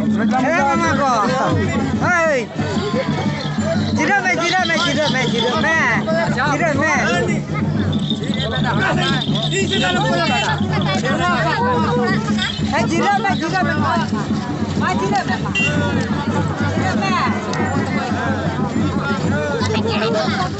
哎，妈妈哥，哎，几多卖几多卖几多卖几多卖，几多卖，几多卖，几多卖，几多卖，几多卖，几多卖，几多卖。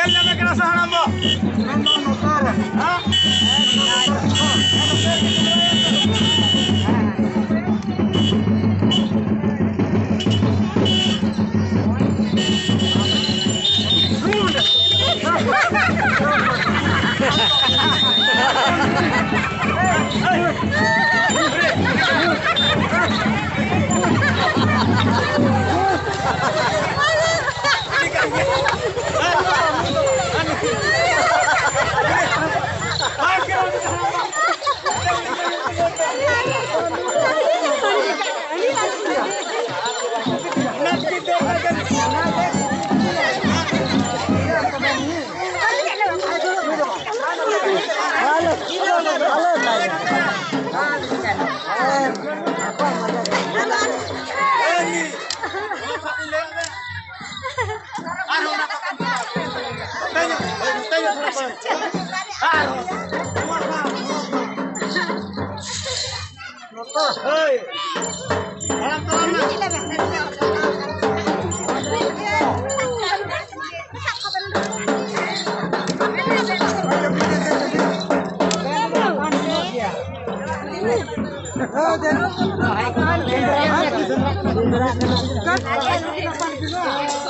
ఏళ్ళ దగ్గర సహనంలో Oh,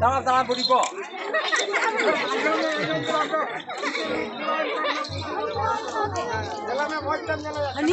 দাঁড়া দাঁড়া পড়িব আমি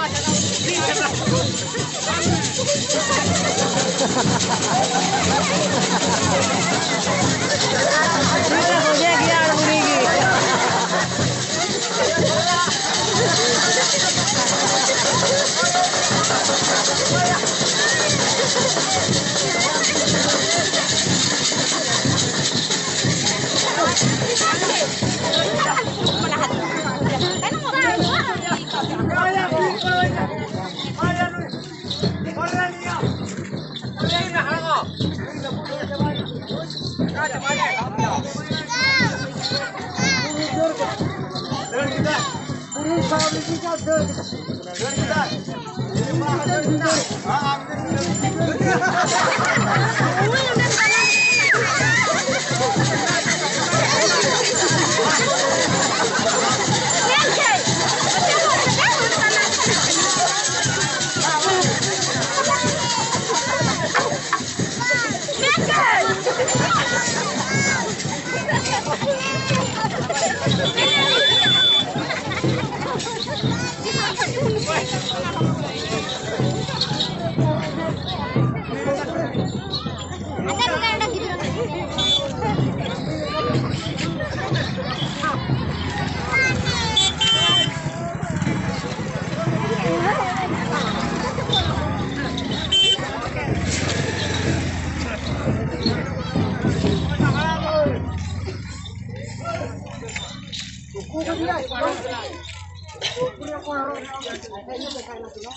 Gönderden. Gönderden. Aa, ここぐらい。我今天花了个电脑，买起来太热了，